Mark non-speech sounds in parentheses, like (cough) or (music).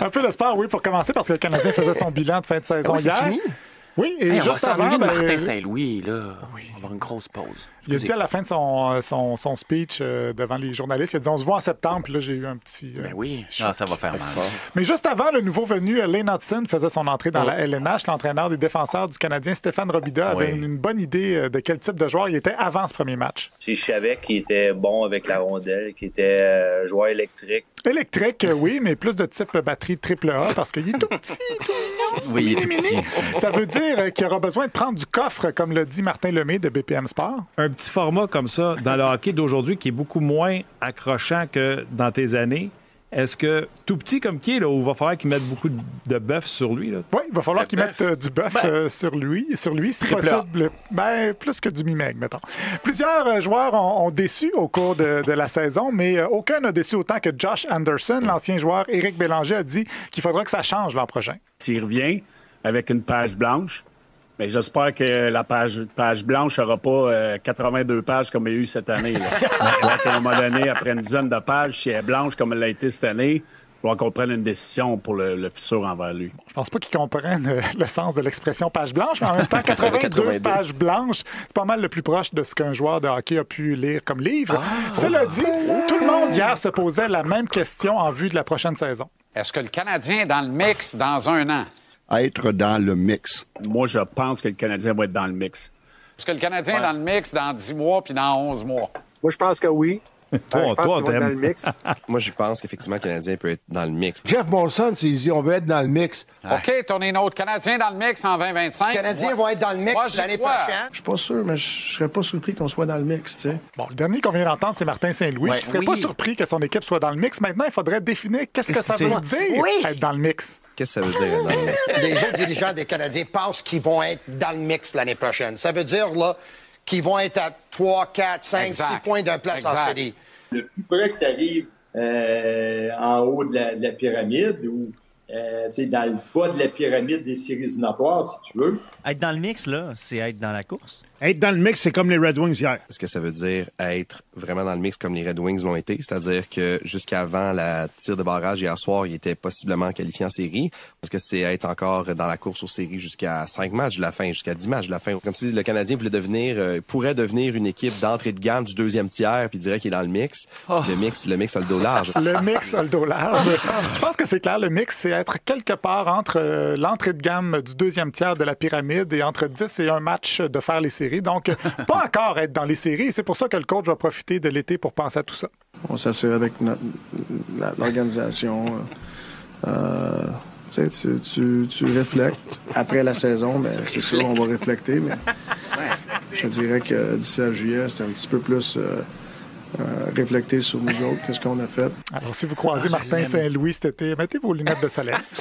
Un peu d'espoir, oui, pour commencer, parce que le Canadien faisait son bilan de fin de saison Ah oui, hier. fini? Oui, et Hey, on va juste avant, de ben, Martin Saint-Louis, là. On va avoir une grosse pause. il a dit à la fin de son, euh, son, son speech euh, devant les journalistes, il a dit on se voit en septembre, puis là j'ai eu un petit. euh, Ben oui. petit choc. Ah, ça va faire mal. Mais juste avant, le nouveau venu, euh, Lane Hudson, faisait son entrée dans la LNH. L'entraîneur des défenseurs du Canadien, Stéphane Robida, avait Oui. une, une bonne idée euh, de quel type de joueur il était avant ce premier match. Je savais qu'il était bon avec la rondelle, qu'il était euh, joueur électrique. Électrique, euh, oui, mais plus de type batterie triple A parce qu'il est tout petit, tout (laughs) Oui, il est tout mini, petit. mini. Ça veut dire euh, qu'il aura besoin de prendre du coffre, comme le dit Martin Lemay de BPM Sport. un petit format comme ça dans le hockey d'aujourd'hui qui est beaucoup moins accrochant que dans tes années. Est-ce que tout petit comme qui est, là, où il va falloir qu'il mette beaucoup de bœuf sur lui? Là? Oui, il va falloir qu'il mette euh, du bœuf Ben, euh, sur lui, sur lui, si possible. Ben, plus que du mimeg, mettons. Plusieurs euh, joueurs ont, ont déçu au cours de, de la saison, mais euh, aucun n'a déçu autant que Josh Anderson. L'ancien joueur Éric Bélanger a dit qu'il faudra que ça change l'an prochain. S'il revient avec une page blanche, mais j'espère que la page, page blanche n'aura pas euh, 82 pages comme il y a eu cette année. Là. (laughs) Donc, à un moment donné, après une dizaine de pages, si elle est blanche comme elle l'a été cette année, il va qu'on prenne une décision pour le, le futur envers lui. Je pense pas qu'ils comprennent euh, le sens de l'expression page blanche, mais en même temps, (laughs) 82, 82. pages blanches, c'est pas mal le plus proche de ce qu'un joueur de hockey a pu lire comme livre. Cela dit, tout le monde hier se posait la même question en vue de la prochaine saison. Est-ce que le Canadien est dans le mix dans un an? Être dans le mix. Moi, je pense que le Canadien va être dans le mix. Est-ce que le Canadien est dans le mix dans 10 mois puis dans 11 mois? Moi, je pense que oui. Toi, Ben, je pense toi, dans le mix. Moi, je pense qu'effectivement, le Canadien peut être dans le mix. Jeff Molson s'est dit on veut être dans le mix. OK, tournez notre Canadien dans le mix en 2025. Les Canadiens vont être dans le mix l'année prochaine. Je suis pas sûr, mais je serais pas surpris qu'on soit dans le mix, tu sais. Bon, le dernier qu'on vient d'entendre, c'est Martin Saint-Louis, Ouais, qui serait oui. pas surpris que son équipe soit dans le mix. Maintenant, il faudrait définir qu'est-ce que ça veut dire être dans le mix. Qu'est-ce que ça veut dire être dans le mix? Les autres dirigeants des Canadiens pensent qu'ils vont être dans le mix l'année prochaine. Ça veut dire là qu'ils vont être à 3, 4, 5, Exact. 6 points d'un place en Exact. série. Le plus près que tu arrives en haut de la, de la pyramide ou euh, dans le bas de la pyramide des séries éliminatoires, si tu veux, Être dans le mix, là, c'est être dans la course. Être dans le mix, c'est comme les Red Wings hier. Est-ce que ça veut dire être vraiment dans le mix comme les Red Wings l'ont été? C'est-à-dire que jusqu'avant la tir de barrage hier soir, il était possiblement qualifié en série. Est-ce que c'est être encore dans la course aux séries jusqu'à 5 matchs de la fin, jusqu'à 10 matchs de la fin? Comme si le Canadien voulait devenir, euh, pourrait devenir une équipe d'entrée de gamme du deuxième tiers, puis dirait qu'il est dans le mix. Le mix, le mix a le dos large. (laughs) Le mix a le dos large. Je pense que c'est clair. Le mix, c'est être quelque part entre euh, l'entrée de gamme du deuxième tiers de la pyramide et entre 10 et un match de faire les séries. Donc, (laughs) pas encore être dans les séries. C'est pour ça que le coach va profiter de l'été pour penser à tout ça. On s'assure avec l'organisation. Euh, tu, sais, tu, tu, tu réflectes. Après la saison, ben, c'est sûr, on va (laughs) réflecter, mais je dirais que d'ici à juillet, c'était un petit peu plus euh, euh, réflecter sur nous autres, qu'est-ce qu'on a fait. Alors, si vous croisez Martin Saint-Louis cet été, mettez vos lunettes de soleil. (laughs)